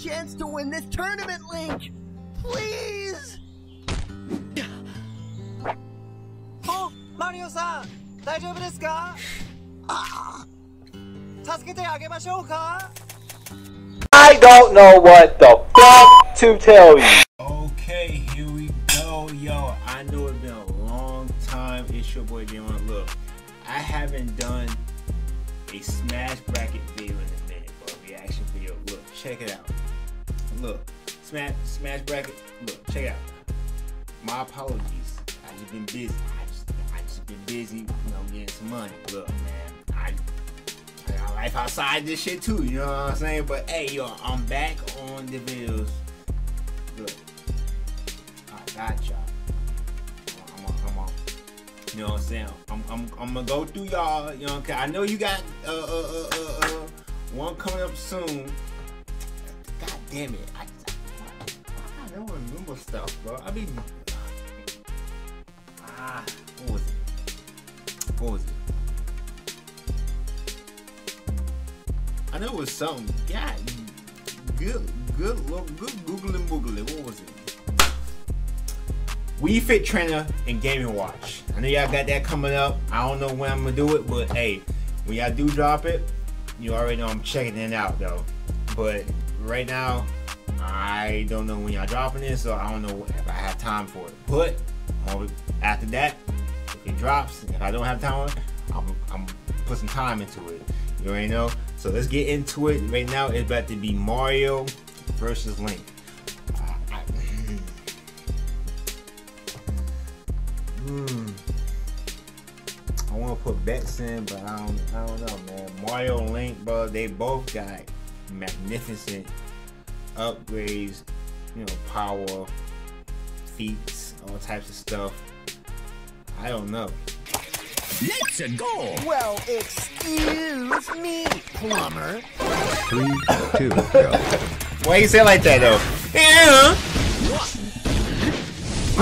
chance to win this tournament, Link! Please! おマリオさん大丈夫ですか助けてあげましょうか I don't know what the fuck to tell you. Okay, here we go, yo. I know it's been a long time. It's your boy J1. Look, I haven't done a Smash Bracket video in a minute, bro. Reaction video. Look, check it out. Look, Smash Smash Bracket. Look, check it out. My apologies. I just been busy. I just I just been busy, you know, getting some money. Look, man, I I got life outside this shit too, you know what I'm saying? But hey, yo, I'm back on the videos. Look, I got y'all. I'm on, I'm on. You know what I'm saying? I'm, I'm, I'm gonna go through y'all. You know, okay? I know you got uh, uh, uh, uh, uh, one coming up soon. Damn it! I, I, I don't remember stuff, bro. I mean, ah, what was it? What was it? I know it was something. God, good, good, look, good googling boogling. What was it? Wii Fit Trainer and Game and Watch. I know y'all got that coming up. I don't know when I'm gonna do it, but hey, when y'all do drop it, you already know I'm checking it out though. But right now, I don't know when y'all dropping it, so I don't know if I have time for it. But after that, if it drops, if I don't have time, I'm, I'm put some time into it. You already know. So let's get into it. Right now, it's about to be Mario versus Link. I, I, hmm. I want to put bets in, but I don't. I don't know, man. Mario Link, bro. They both got magnificent upgrades. You know, power, feats, all types of stuff. I don't know. Let's go! Well, excuse me, plumber. Three, two, go. Why you say it like that though? Yeah.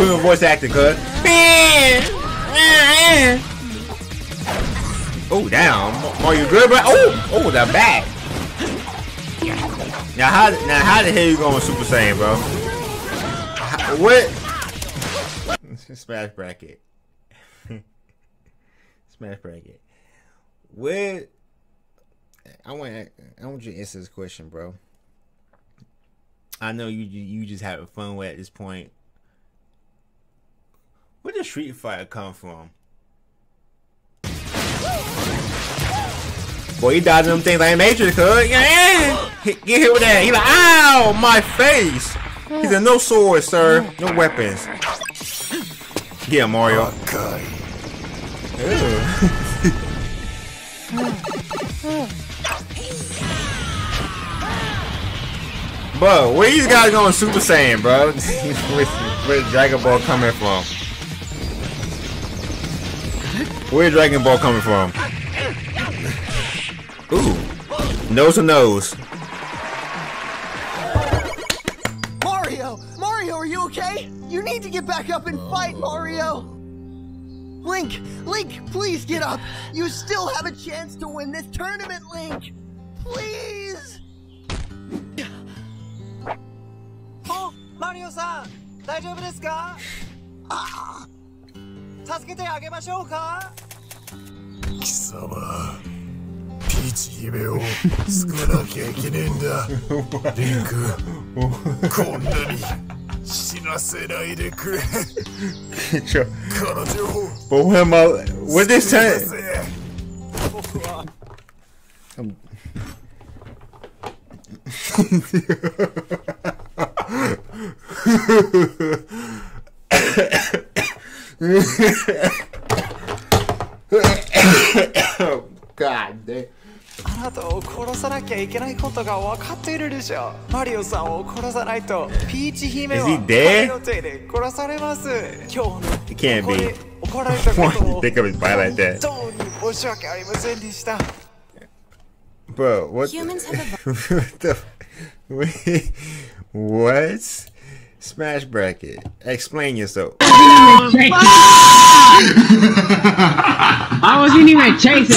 your voice acting, cuz. Oh damn, are you good, bro? Oh, oh, the back. Now how now how the hell you going Super Saiyan, bro? How- What? Smash bracket. Smash bracket. Where? I want I want you to answer this question, bro. I know you you just having fun with at this point. Where did Street Fighter come from? Boy, he dodging them things like Matrix, cuz. Yeah, get hit with that. He like, ow, my face. He said, no swords, sir. No weapons. Yeah, Mario. Bro, where these guys going Super Saiyan, bro? where, where Dragon Ball coming from? Where Dragon Ball coming from? Ooh, nose to nose. Mario! Mario, are you okay? You need to get back up and fight, Mario! Link! Link, please get up! You still have a chance to win this tournament, Link! Please! おマリオさん大丈夫ですか助けてあげましょうか貴様 ピーチ姫を救わなきゃいけねえんだリンクこんなに死なせないでくれ 彼女を But time? せ僕は God damn. あなたを殺さなきゃいけないことが分かっているでしょうマリオさんを殺さないとピーチ姫は彼の手で殺されます今日のここに怒られたことを本当に申し訳ありませんでした But what the what? Smash bracket. Explain yourself. I was anyway chasing. I was anyway chasing.